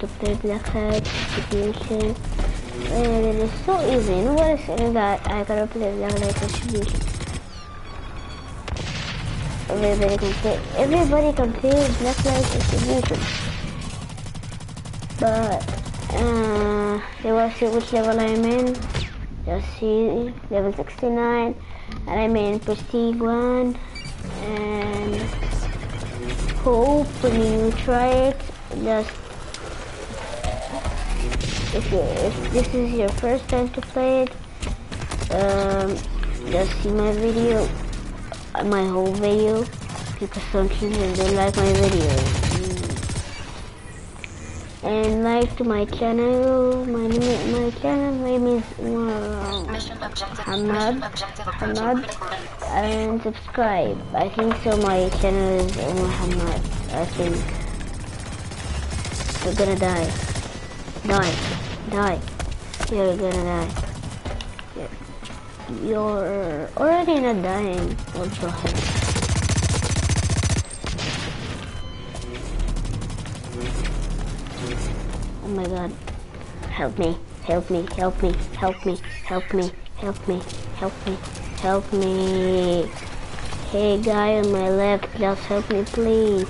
to play Blacklight Retribution. And it is so easy. Nobody said that I gotta play Blacklight Retribution. Everybody can play. Everybody can play Blacklight Retribution. But uh, they will see which level I'm in. Just see level 69, and I'm in Prestige 1. And hope when you try it, just if, if this is your first time to play it, um, just see my video, uh, my whole video, because sometimes they don't like my video. And like to my channel, my name, my channel name is objective. Hammad, Hammad, and subscribe. I think so. My channel is Muhammad. I think. we're gonna die. Die. Die. You're gonna die. You're, already not dying. What the heck? Oh my god. Help me. Help me. Help me. Help me. Help me. Help me. Help me. Help me. Hey guy on my left, just help me please.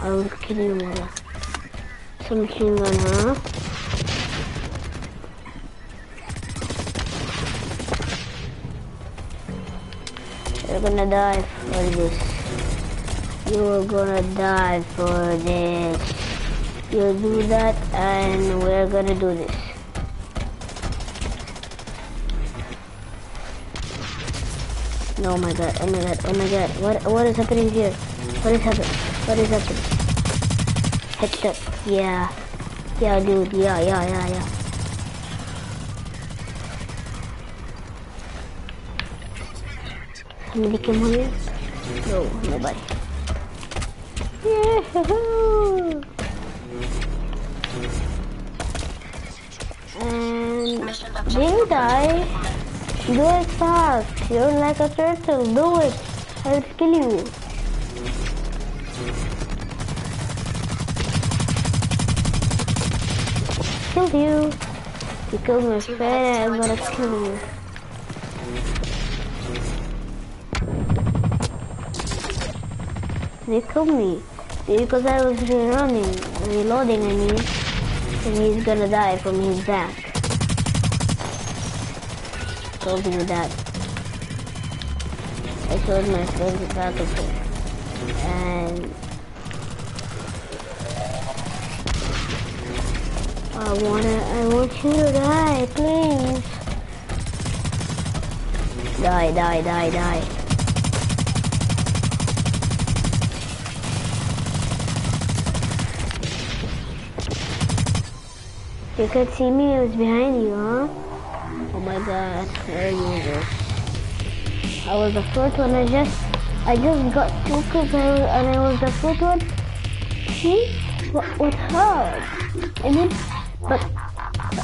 I will kill you, mother. Some machine gun, huh? You're gonna die for this. You're gonna die for this. You do that and we're gonna do this. Oh my god, oh my god, oh my god. What what is happening here? What is happening? What is happening? Headshot. Yeah. Yeah dude, yeah, yeah, yeah, yeah. Somebody came here? No, nobody. Yahoo! And Mission do objective. die? Do it fast. You're like a turtle. Do it. I'll kill you. Killed you. You killed my friend. I'm gonna kill you. They killed me because I was running, reloading. I mean, and he's gonna die from his back. Told you that. I told my friends about it, and I wanna, I want you to die, please. Die, die, die, die. You could see me, I was behind you, huh? Oh my god, there you go. I was the first one, I just, I just got two kills and I was, the first one. See? What, what hurt? I mean, but,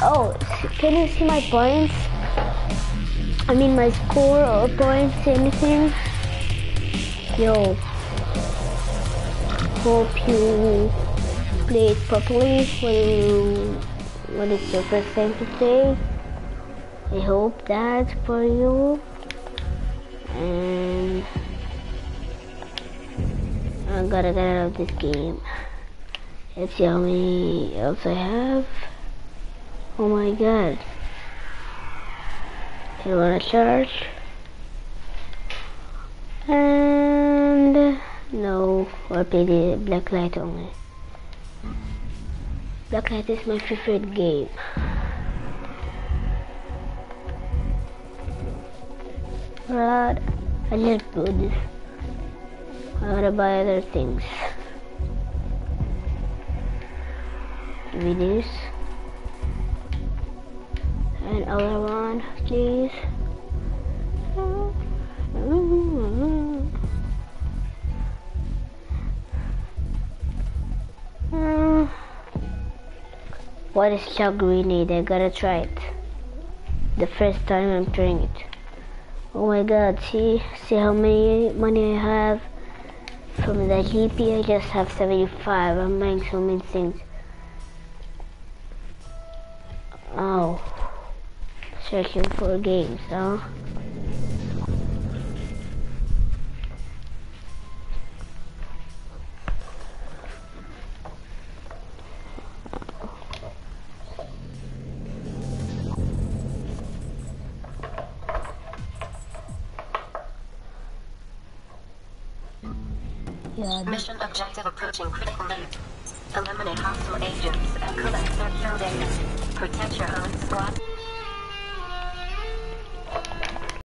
oh, can you see my points? I mean my score or points, anything? Yo. Hope you play it properly when when it's your first time to play. I hope that for you. And I gotta get out of this game. Let's see how many else I have. Oh my god. I wanna charge. And no, the black light only. Black Light is my favorite game. But I just put this. I gotta buy other things. Videos. And other one, please. What is chug grenade? I gotta try it. The first time I'm trying it. Oh my god, see see how many money I have From the GP, I just have 75. I'm buying so many things. Oh. Searching for games, huh? Mission objective approaching critical lead. Eliminate hostile agents and collect their kill data. Protect your own squad.